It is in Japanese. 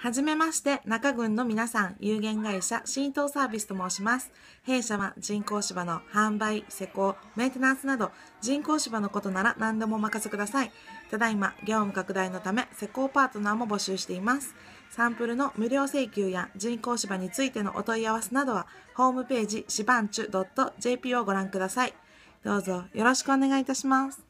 はじめまして、中郡の皆さん、有限会社浸透サービスと申します。弊社は人工芝の販売、施工、メンテナンスなど、人工芝のことなら何でもお任せください。ただいま、業務拡大のため、施工パートナーも募集しています。サンプルの無料請求や人工芝についてのお問い合わせなどは、ホームページ、しばんちゅ .jp をご覧ください。どうぞよろしくお願いいたします。